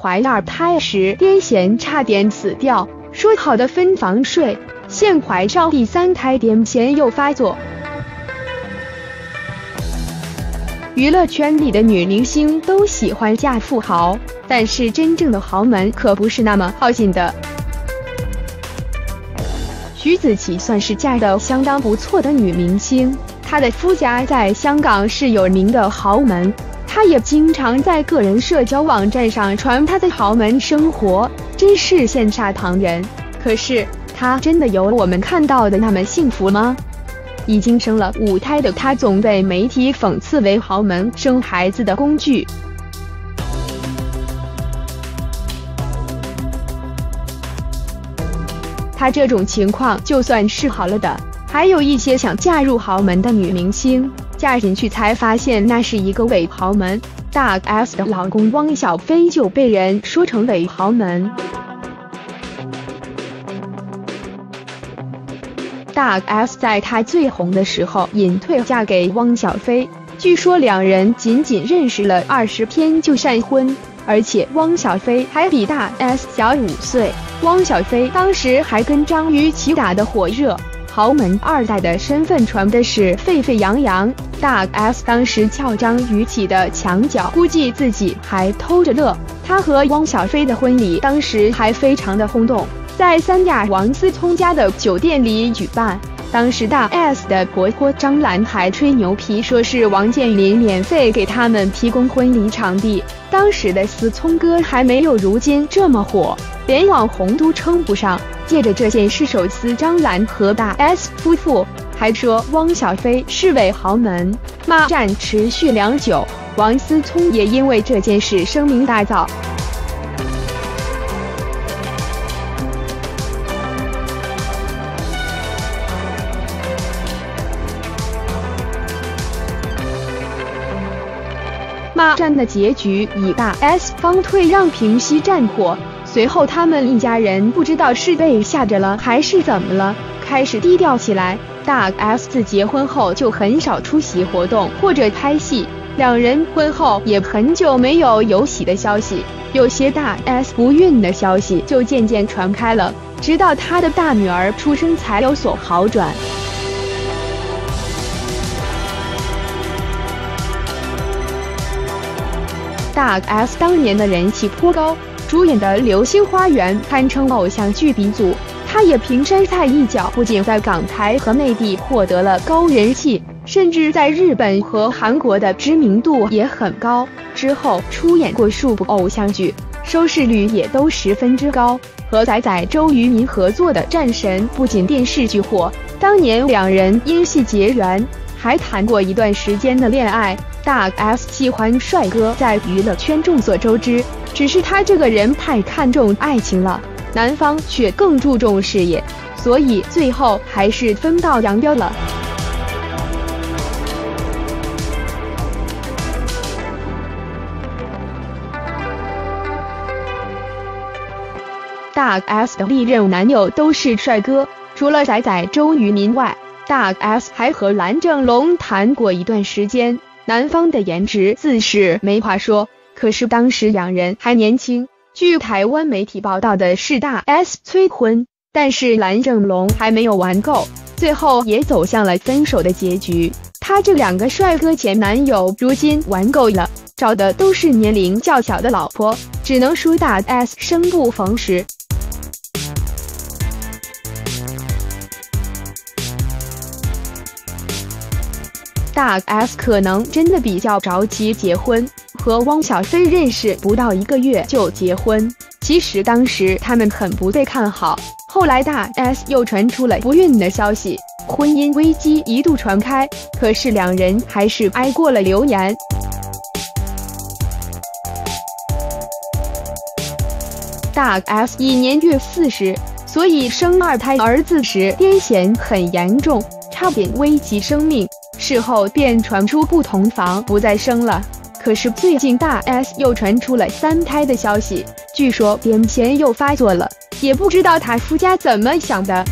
怀二胎时癫痫差点死掉，说好的分房睡，现怀上第三胎癫痫又发作。娱乐圈里的女明星都喜欢嫁富豪，但是真正的豪门可不是那么好进的。徐子淇算是嫁得相当不错的女明星，她的夫家在香港是有名的豪门，她也经常在个人社交网站上传她的豪门生活，真是羡煞旁人。可是，她真的有我们看到的那么幸福吗？已经生了五胎的她，总被媒体讽刺为豪门生孩子的工具。她这种情况就算是好了的，还有一些想嫁入豪门的女明星，嫁进去才发现那是一个伪豪门。大 S 的老公汪小菲就被人说成伪豪门。大 S 在她最红的时候隐退嫁给汪小菲，据说两人仅仅认识了二十天就闪婚，而且汪小菲还比大 S 小五岁。汪小菲当时还跟张雨绮打得火热，豪门二代的身份传的是沸沸扬扬。大 S 当时翘张雨绮的墙角，估计自己还偷着乐。她和汪小菲的婚礼当时还非常的轰动。在三亚王思聪家的酒店里举办，当时大 S 的婆婆张兰还吹牛皮，说是王健林免费给他们提供婚礼场地。当时的思聪哥还没有如今这么火，连网红都称不上。借着这件事，手撕张兰和大 S 夫妇，还说汪小菲是伪豪门，骂战持续良久。王思聪也因为这件事声名大噪。骂战的结局以大 S 方退让平息战火，随后他们一家人不知道是被吓着了还是怎么了，开始低调起来。大 S 自结婚后就很少出席活动或者拍戏，两人婚后也很久没有有喜的消息，有些大 S 不孕的消息就渐渐传开了，直到她的大女儿出生才有所好转。大 S 当年的人气颇高，主演的《流星花园》堪称偶像剧鼻祖。她也凭山菜一角，不仅在港台和内地获得了高人气，甚至在日本和韩国的知名度也很高。之后出演过数部偶像剧，收视率也都十分之高。和仔仔周渝民合作的《战神》不仅电视剧火，当年两人因戏结缘，还谈过一段时间的恋爱。大 S 喜欢帅哥，在娱乐圈众所周知。只是他这个人太看重爱情了，男方却更注重事业，所以最后还是分道扬镳了。大 S 的历任男友都是帅哥，除了仔仔周渝民外，大 S 还和蓝正龙谈过一段时间。男方的颜值自是没话说，可是当时两人还年轻。据台湾媒体报道的是，大 S 催婚，但是蓝正龙还没有玩够，最后也走向了分手的结局。他这两个帅哥前男友如今玩够了，找的都是年龄较小的老婆，只能说大 S 生不逢时。大 S 可能真的比较着急结婚，和汪小菲认识不到一个月就结婚。其实当时他们很不被看好，后来大 S 又传出了不孕的消息，婚姻危机一度传开。可是两人还是挨过了流言。大 S 已年逾四十，所以生二胎儿子时癫痫很严重，差点危及生命。事后便传出不同房不再生了，可是最近大 S 又传出了三胎的消息，据说癫痫又发作了，也不知道他夫家怎么想的。